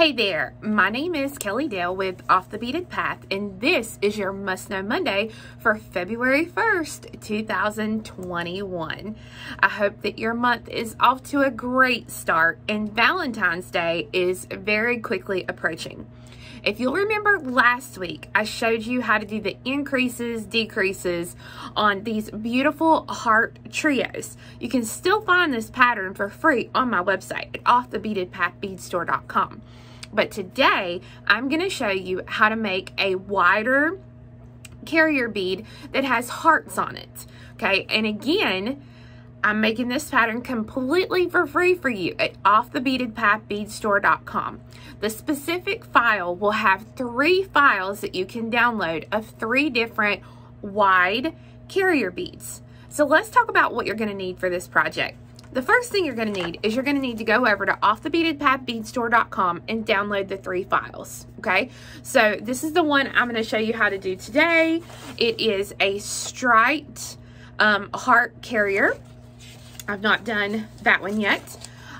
Hey there, my name is Kelly Dale with Off the Beaded Path, and this is your Must Know Monday for February 1st, 2021. I hope that your month is off to a great start, and Valentine's Day is very quickly approaching. If you'll remember last week, I showed you how to do the increases, decreases on these beautiful heart trios. You can still find this pattern for free on my website at offthebeadedpathbeadstore.com. But today, I'm going to show you how to make a wider carrier bead that has hearts on it. Okay, and again, I'm making this pattern completely for free for you at offthebeadedpathbeadstore.com. The specific file will have three files that you can download of three different wide carrier beads. So let's talk about what you're going to need for this project. The first thing you're going to need is you're going to need to go over to offthebeadedpathbeadstore.com and download the three files. Okay, so this is the one I'm going to show you how to do today. It is a striped um, heart carrier. I've not done that one yet.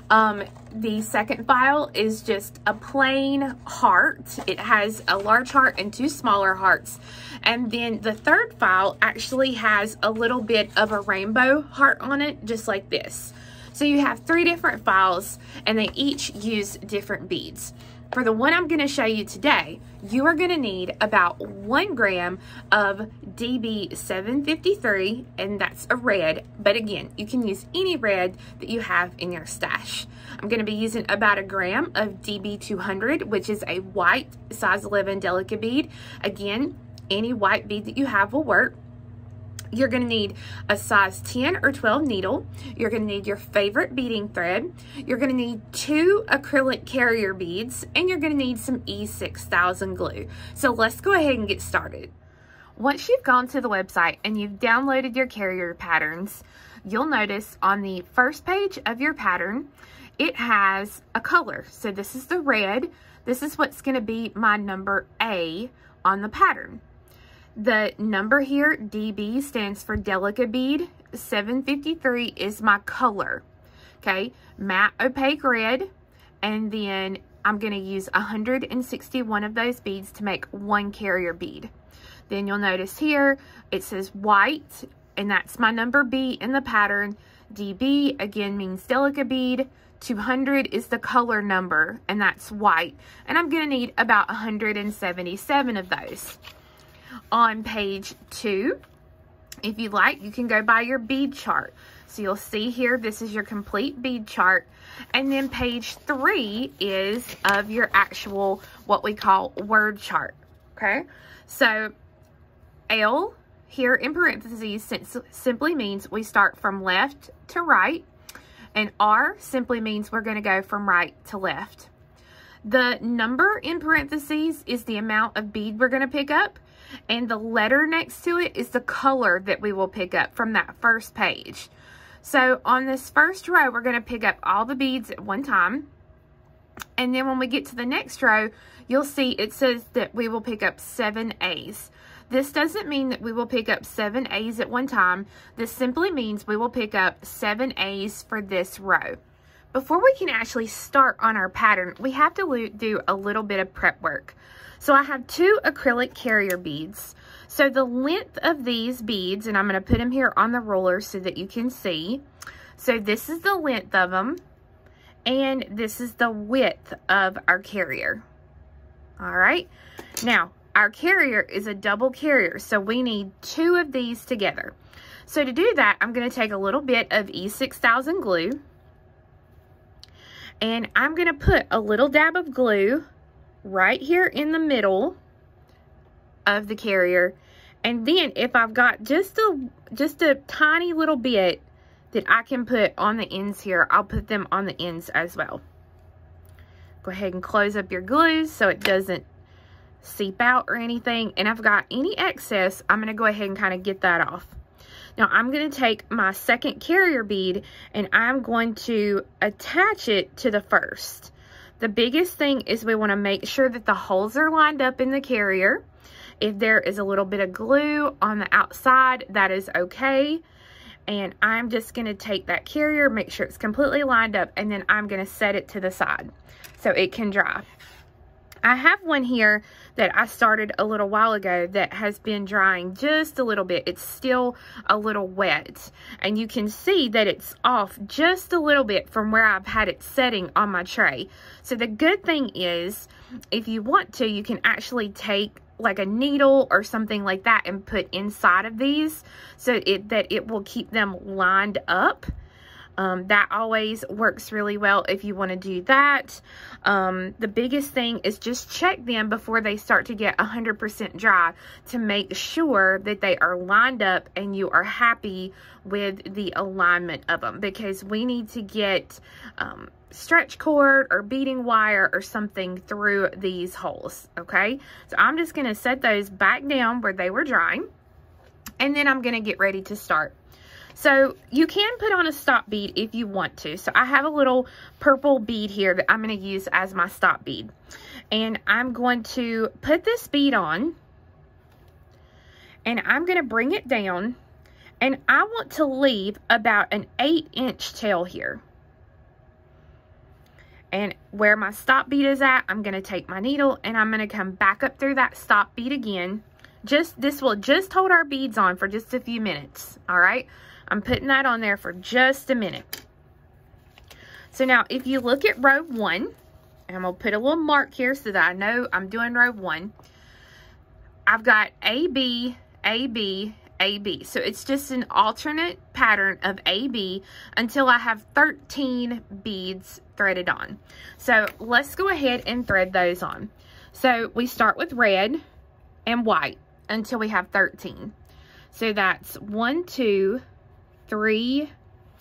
Um, the second file is just a plain heart. It has a large heart and two smaller hearts. And then the third file actually has a little bit of a rainbow heart on it, just like this. So you have three different files and they each use different beads. For the one I'm going to show you today, you are going to need about one gram of DB753, and that's a red, but again, you can use any red that you have in your stash. I'm going to be using about a gram of DB200, which is a white size 11 Delica bead. Again, any white bead that you have will work. You're going to need a size 10 or 12 needle. You're going to need your favorite beading thread. You're going to need two acrylic carrier beads and you're going to need some E6000 glue. So let's go ahead and get started. Once you've gone to the website and you've downloaded your carrier patterns, you'll notice on the first page of your pattern, it has a color. So this is the red. This is what's going to be my number A on the pattern. The number here, DB, stands for Delica Bead. 753 is my color. Okay, matte opaque red. And then I'm going to use 161 of those beads to make one carrier bead. Then you'll notice here, it says white, and that's my number B in the pattern. DB, again, means Delica bead. 200 is the color number, and that's white. And I'm going to need about 177 of those on page two. If you like, you can go by your bead chart. So you'll see here, this is your complete bead chart. And then page three is of your actual, what we call word chart, okay? So L here in parentheses simply means we start from left to right. And R simply means we're gonna go from right to left. The number in parentheses is the amount of bead we're gonna pick up. And the letter next to it is the color that we will pick up from that first page. So on this first row, we're going to pick up all the beads at one time. And then when we get to the next row, you'll see it says that we will pick up seven A's. This doesn't mean that we will pick up seven A's at one time. This simply means we will pick up seven A's for this row. Before we can actually start on our pattern, we have to do a little bit of prep work. So I have two acrylic carrier beads. So the length of these beads, and I'm going to put them here on the roller so that you can see. So this is the length of them, and this is the width of our carrier. All right. Now, our carrier is a double carrier, so we need two of these together. So to do that, I'm going to take a little bit of E6000 glue, and I'm going to put a little dab of glue right here in the middle of the carrier. And then if I've got just a, just a tiny little bit that I can put on the ends here, I'll put them on the ends as well. Go ahead and close up your glue so it doesn't seep out or anything. And I've got any excess, I'm going to go ahead and kind of get that off. Now I'm going to take my second carrier bead and I'm going to attach it to the first. The biggest thing is we want to make sure that the holes are lined up in the carrier. If there is a little bit of glue on the outside, that is okay. And I'm just going to take that carrier, make sure it's completely lined up, and then I'm going to set it to the side so it can dry. I have one here that I started a little while ago that has been drying just a little bit. It's still a little wet. And you can see that it's off just a little bit from where I've had it setting on my tray. So the good thing is, if you want to, you can actually take like a needle or something like that and put inside of these so it, that it will keep them lined up um, that always works really well if you want to do that. Um, the biggest thing is just check them before they start to get 100% dry to make sure that they are lined up and you are happy with the alignment of them because we need to get um, stretch cord or beading wire or something through these holes, okay? So I'm just going to set those back down where they were drying and then I'm going to get ready to start. So you can put on a stop bead if you want to. So I have a little purple bead here that I'm going to use as my stop bead. And I'm going to put this bead on. And I'm going to bring it down. And I want to leave about an 8 inch tail here. And where my stop bead is at, I'm going to take my needle and I'm going to come back up through that stop bead again. Just This will just hold our beads on for just a few minutes. All right. I'm putting that on there for just a minute. So now if you look at row one, and I'm going to put a little mark here so that I know I'm doing row one. I've got AB, AB, AB. So it's just an alternate pattern of AB until I have 13 beads threaded on. So let's go ahead and thread those on. So we start with red and white until we have 13. So that's one, two, three,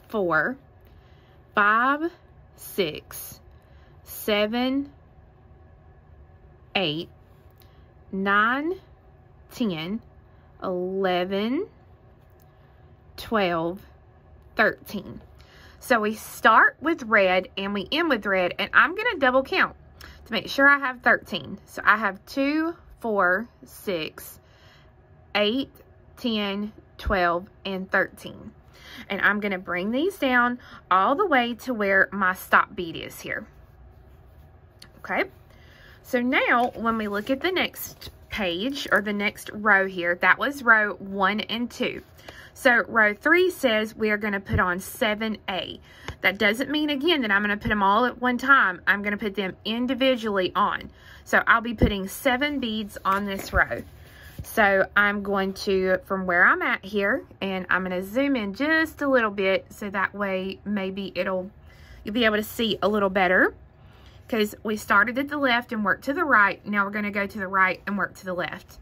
four, five, six, seven, eight, nine, ten, eleven, twelve, thirteen. So we start with red and we end with red and I'm going to double count to make sure I have 13. So I have 2, 4, 6, 8, 10, 12, and 13 and I'm going to bring these down all the way to where my stop bead is here. Okay, so now when we look at the next page or the next row here, that was row one and two. So row three says we are going to put on 7A. That doesn't mean, again, that I'm going to put them all at one time. I'm going to put them individually on. So I'll be putting seven beads on this row. So I'm going to, from where I'm at here, and I'm going to zoom in just a little bit so that way maybe it'll, you'll be able to see a little better. Because we started at the left and worked to the right. Now we're going to go to the right and work to the left.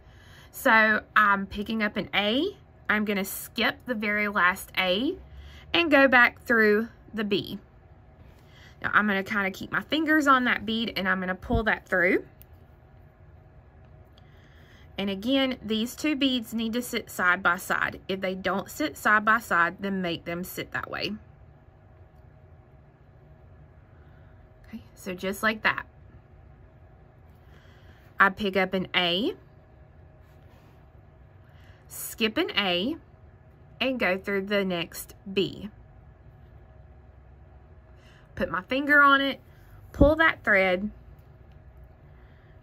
So I'm picking up an A. I'm going to skip the very last A and go back through the B. Now I'm going to kind of keep my fingers on that bead and I'm going to pull that through. And again, these two beads need to sit side by side. If they don't sit side by side, then make them sit that way. Okay, so just like that. I pick up an A, skip an A, and go through the next B. Put my finger on it, pull that thread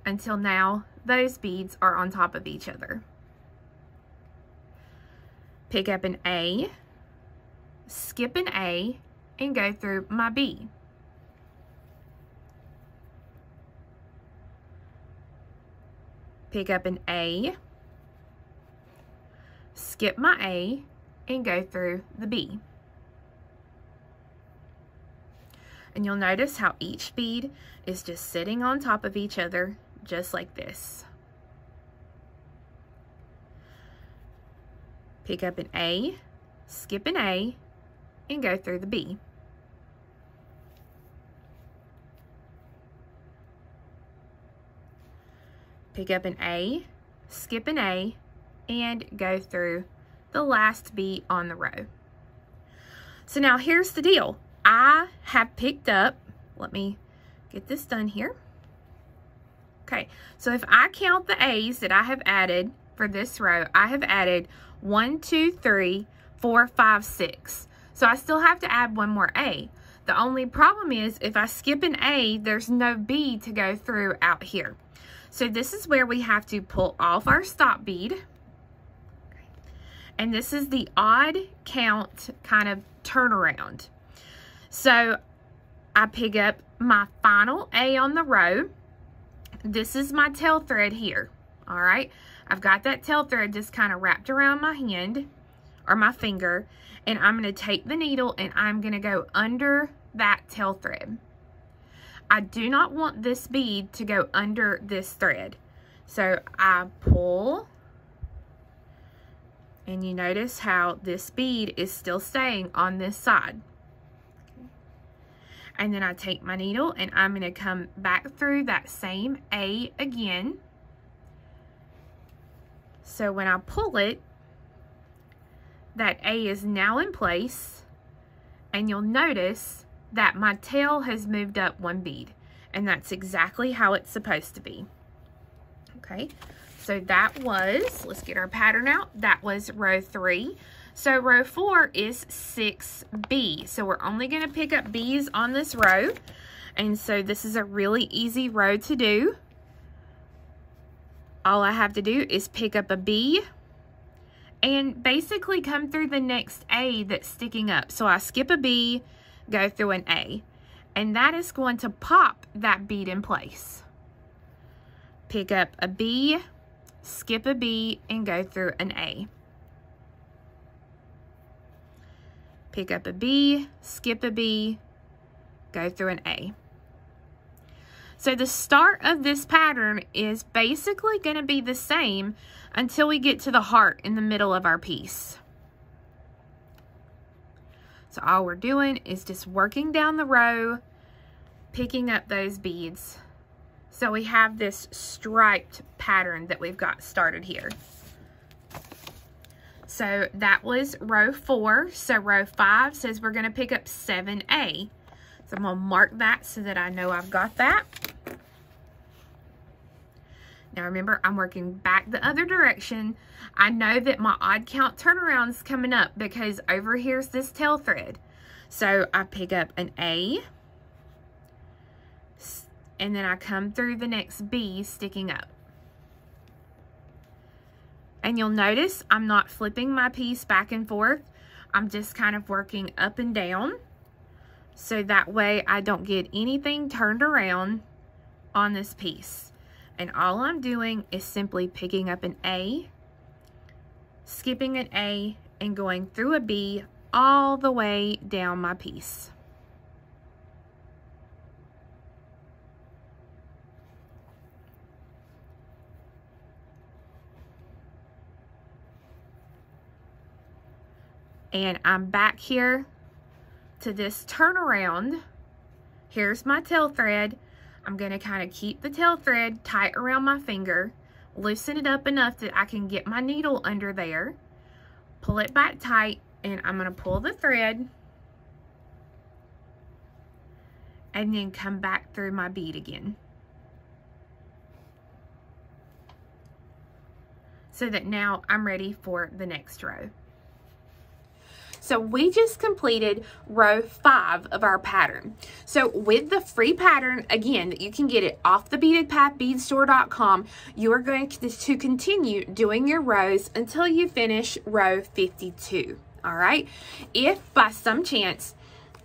until now those beads are on top of each other. Pick up an A, skip an A, and go through my B. Pick up an A, skip my A, and go through the B. And you'll notice how each bead is just sitting on top of each other just like this. Pick up an A, skip an A, and go through the B. Pick up an A, skip an A, and go through the last B on the row. So now here's the deal. I have picked up, let me get this done here. Okay, so if I count the A's that I have added for this row, I have added one, two, three, four, five, six. So I still have to add one more A. The only problem is if I skip an A, there's no B to go through out here. So this is where we have to pull off our stop bead. And this is the odd count kind of turnaround. So I pick up my final A on the row. This is my tail thread here. All right. I've got that tail thread just kind of wrapped around my hand or my finger. And I'm going to take the needle and I'm going to go under that tail thread. I do not want this bead to go under this thread. So I pull and you notice how this bead is still staying on this side. And then I take my needle and I'm going to come back through that same A again. So when I pull it, that A is now in place. And you'll notice that my tail has moved up one bead. And that's exactly how it's supposed to be. Okay, so that was, let's get our pattern out. That was row three. So row four is 6B. So we're only going to pick up B's on this row. And so this is a really easy row to do. All I have to do is pick up a B and basically come through the next A that's sticking up. So I skip a B, go through an A. And that is going to pop that bead in place. Pick up a B, skip a B, and go through an A. pick up a B, skip a B, go through an A. So the start of this pattern is basically going to be the same until we get to the heart in the middle of our piece. So all we're doing is just working down the row, picking up those beads. So we have this striped pattern that we've got started here. So that was row four. So row five says we're going to pick up 7A. So I'm going to mark that so that I know I've got that. Now remember, I'm working back the other direction. I know that my odd count turnaround is coming up because over here's this tail thread. So I pick up an A, and then I come through the next B sticking up. And you'll notice I'm not flipping my piece back and forth. I'm just kind of working up and down. So that way I don't get anything turned around on this piece. And all I'm doing is simply picking up an A, skipping an A, and going through a B all the way down my piece. And I'm back here to this turnaround. Here's my tail thread. I'm going to kind of keep the tail thread tight around my finger, loosen it up enough that I can get my needle under there, pull it back tight, and I'm going to pull the thread and then come back through my bead again. So that now I'm ready for the next row. So we just completed row five of our pattern. So with the free pattern, again, you can get it off the Beaded. You are going to continue doing your rows until you finish row 52. All right. If by some chance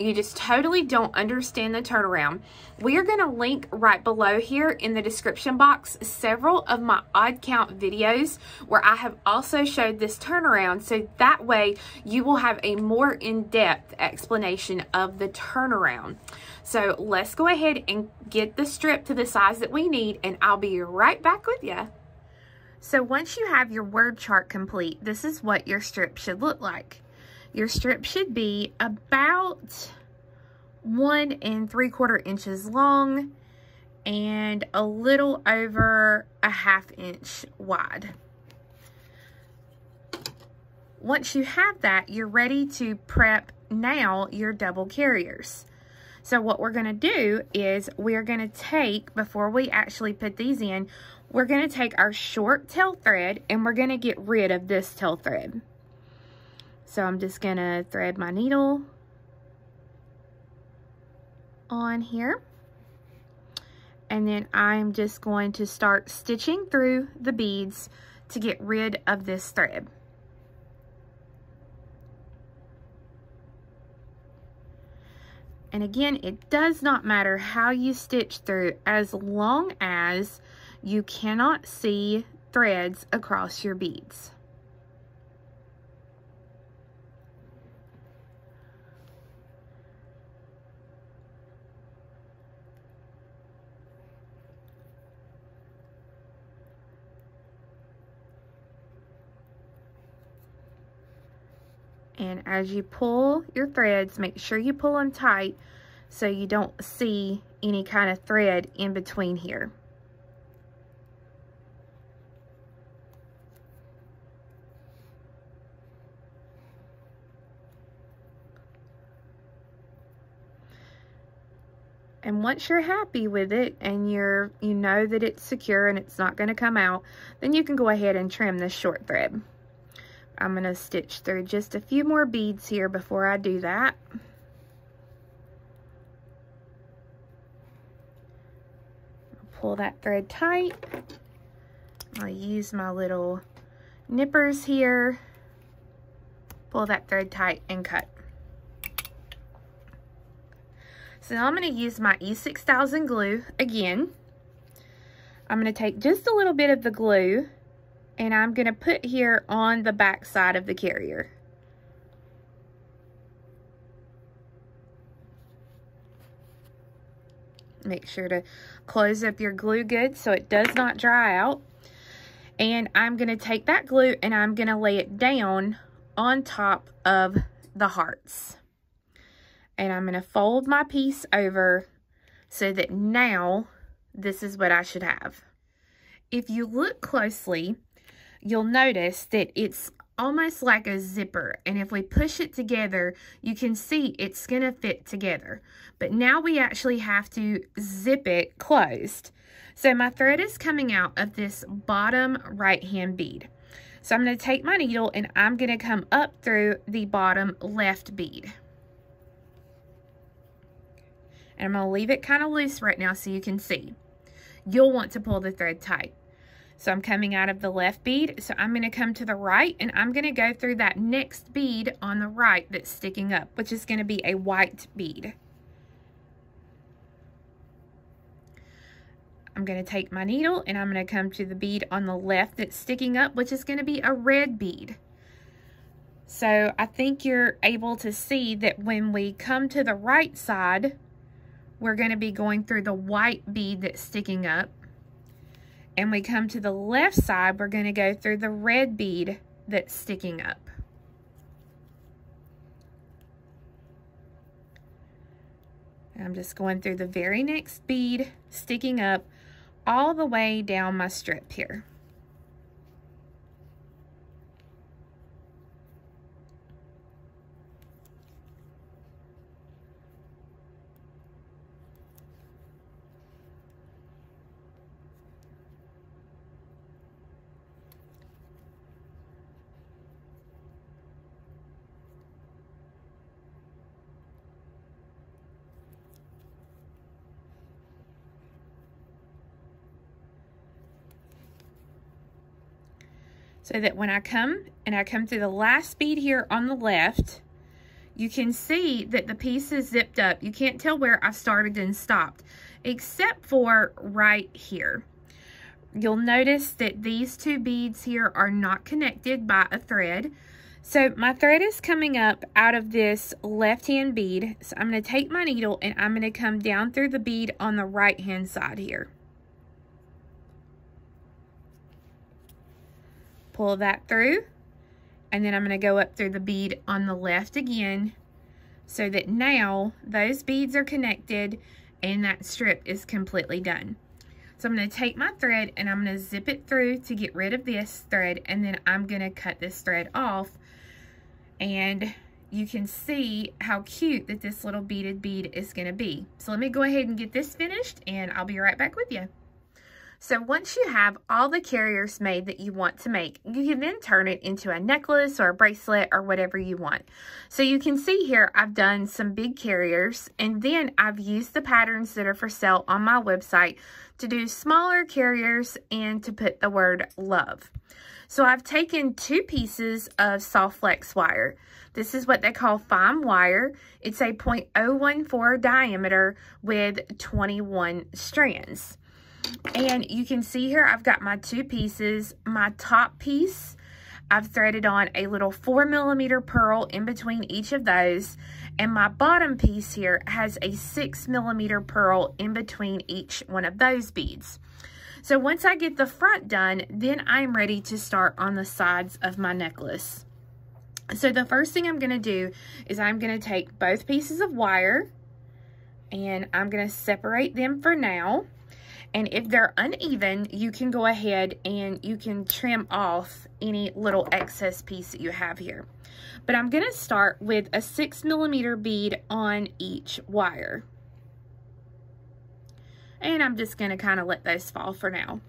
you just totally don't understand the turnaround, we are going to link right below here in the description box several of my odd count videos where I have also showed this turnaround so that way you will have a more in-depth explanation of the turnaround. So let's go ahead and get the strip to the size that we need and I'll be right back with you. So once you have your word chart complete, this is what your strip should look like. Your strip should be about one and three quarter inches long and a little over a half inch wide. Once you have that, you're ready to prep now your double carriers. So what we're going to do is we're going to take, before we actually put these in, we're going to take our short tail thread and we're going to get rid of this tail thread. So I'm just gonna thread my needle on here. And then I'm just going to start stitching through the beads to get rid of this thread. And again, it does not matter how you stitch through as long as you cannot see threads across your beads. And as you pull your threads, make sure you pull them tight so you don't see any kind of thread in between here. And once you're happy with it and you're you know that it's secure and it's not going to come out, then you can go ahead and trim this short thread. I'm going to stitch through just a few more beads here before I do that. Pull that thread tight. I'll use my little nippers here. Pull that thread tight and cut. So now I'm going to use my E6000 glue again. I'm going to take just a little bit of the glue and I'm going to put here on the back side of the carrier. Make sure to close up your glue good so it does not dry out. And I'm going to take that glue and I'm going to lay it down on top of the hearts. And I'm going to fold my piece over so that now this is what I should have. If you look closely, you'll notice that it's almost like a zipper. And if we push it together, you can see it's going to fit together. But now we actually have to zip it closed. So my thread is coming out of this bottom right hand bead. So I'm going to take my needle and I'm going to come up through the bottom left bead. And I'm going to leave it kind of loose right now so you can see. You'll want to pull the thread tight. So I'm coming out of the left bead. So I'm going to come to the right and I'm going to go through that next bead on the right that's sticking up, which is going to be a white bead. I'm going to take my needle and I'm going to come to the bead on the left that's sticking up, which is going to be a red bead. So I think you're able to see that when we come to the right side, we're going to be going through the white bead that's sticking up and we come to the left side, we're going to go through the red bead that's sticking up. I'm just going through the very next bead, sticking up all the way down my strip here. So that when I come and I come through the last bead here on the left, you can see that the piece is zipped up. You can't tell where I started and stopped, except for right here. You'll notice that these two beads here are not connected by a thread. So my thread is coming up out of this left-hand bead. So I'm going to take my needle and I'm going to come down through the bead on the right-hand side here. Pull that through and then I'm going to go up through the bead on the left again so that now those beads are connected and that strip is completely done. So I'm going to take my thread and I'm going to zip it through to get rid of this thread and then I'm going to cut this thread off and you can see how cute that this little beaded bead is going to be. So let me go ahead and get this finished and I'll be right back with you. So once you have all the carriers made that you want to make, you can then turn it into a necklace or a bracelet or whatever you want. So you can see here, I've done some big carriers and then I've used the patterns that are for sale on my website to do smaller carriers and to put the word love. So I've taken two pieces of soft flex wire. This is what they call fine wire. It's a 0.014 diameter with 21 strands. And you can see here, I've got my two pieces. My top piece, I've threaded on a little four millimeter pearl in between each of those. And my bottom piece here has a six millimeter pearl in between each one of those beads. So once I get the front done, then I'm ready to start on the sides of my necklace. So the first thing I'm going to do is I'm going to take both pieces of wire and I'm going to separate them for now. And if they're uneven, you can go ahead and you can trim off any little excess piece that you have here. But I'm going to start with a six millimeter bead on each wire. And I'm just going to kind of let those fall for now.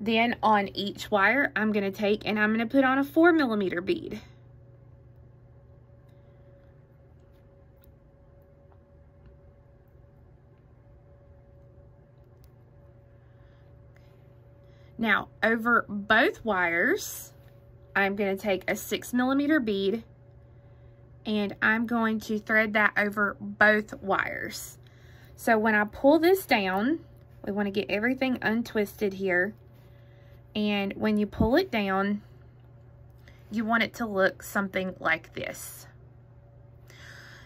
Then on each wire, I'm going to take and I'm going to put on a four millimeter bead. Now, over both wires, I'm going to take a six millimeter bead and I'm going to thread that over both wires. So when I pull this down, we want to get everything untwisted here. And when you pull it down, you want it to look something like this.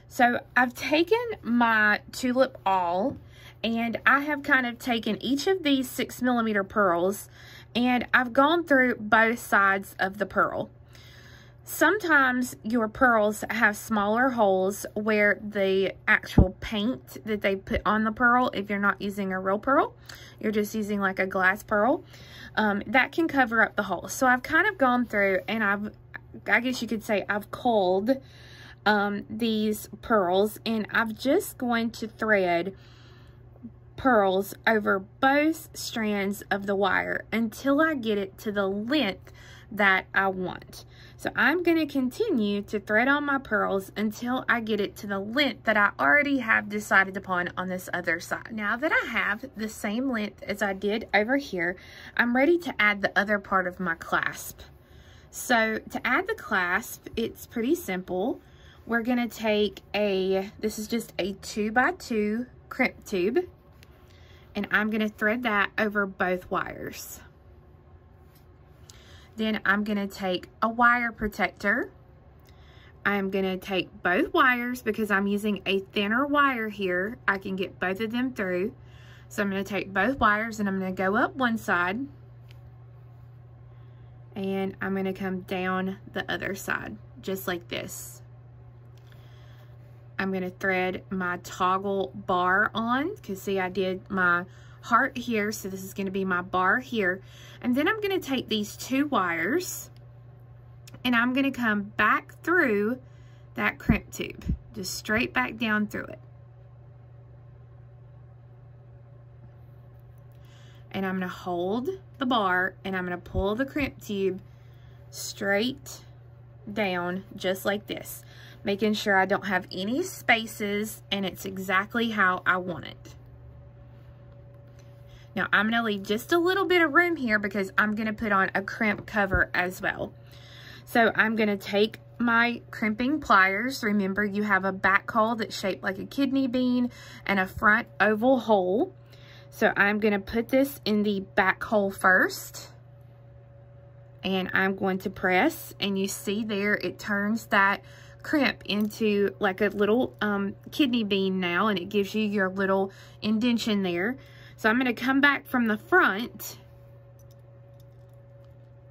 So I've taken my tulip awl and I have kind of taken each of these six millimeter pearls and I've gone through both sides of the pearl. Sometimes your pearls have smaller holes where the actual paint that they put on the pearl, if you're not using a real pearl, you're just using like a glass pearl, um, that can cover up the hole. So I've kind of gone through and I've, I guess you could say I've culled um, these pearls and I'm just going to thread pearls over both strands of the wire until I get it to the length that I want. So I'm going to continue to thread on my pearls until I get it to the length that I already have decided upon on this other side. Now that I have the same length as I did over here, I'm ready to add the other part of my clasp. So to add the clasp, it's pretty simple. We're going to take a, this is just a two by two crimp tube and I'm going to thread that over both wires. Then I'm going to take a wire protector. I'm going to take both wires because I'm using a thinner wire here. I can get both of them through. So I'm going to take both wires and I'm going to go up one side. And I'm going to come down the other side, just like this. I'm going to thread my toggle bar on because see I did my heart here so this is going to be my bar here. And then I'm going to take these two wires and I'm going to come back through that crimp tube just straight back down through it. And I'm going to hold the bar and I'm going to pull the crimp tube straight down just like this making sure I don't have any spaces and it's exactly how I want it. Now I'm going to leave just a little bit of room here because I'm going to put on a crimp cover as well. So I'm going to take my crimping pliers. Remember you have a back hole that's shaped like a kidney bean and a front oval hole. So I'm going to put this in the back hole first. And I'm going to press and you see there it turns that crimp into like a little um, kidney bean now and it gives you your little indention there. So I'm going to come back from the front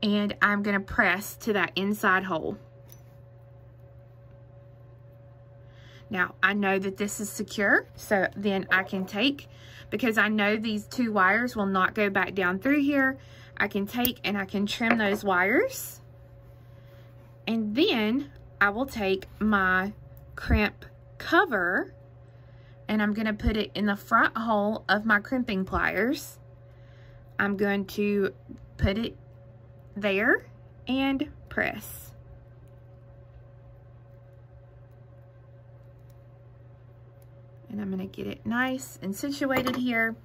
and I'm going to press to that inside hole. Now, I know that this is secure, so then I can take, because I know these two wires will not go back down through here, I can take and I can trim those wires. And then I will take my crimp cover and I'm going to put it in the front hole of my crimping pliers. I'm going to put it there and press. And I'm going to get it nice and situated here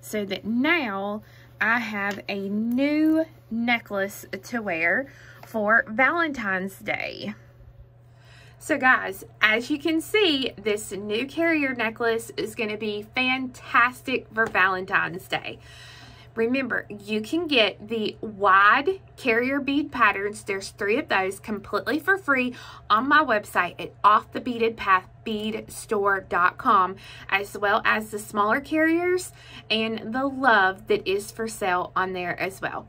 so that now I have a new necklace to wear for Valentine's Day. So guys, as you can see, this new carrier necklace is going to be fantastic for Valentine's Day. Remember, you can get the wide carrier bead patterns. There's three of those completely for free on my website at offthebeadedpathbeadstore.com as well as the smaller carriers and the love that is for sale on there as well.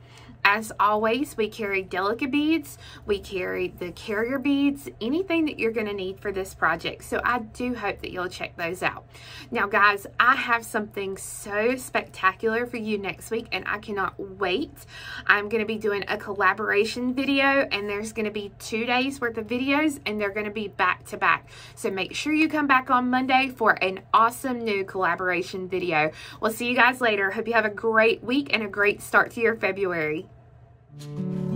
As always, we carry Delica beads, we carry the carrier beads, anything that you're going to need for this project. So I do hope that you'll check those out. Now guys, I have something so spectacular for you next week and I cannot wait. I'm going to be doing a collaboration video and there's going to be two days worth of videos and they're going to be back to back. So make sure you come back on Monday for an awesome new collaboration video. We'll see you guys later. Hope you have a great week and a great start to your February. Thank you.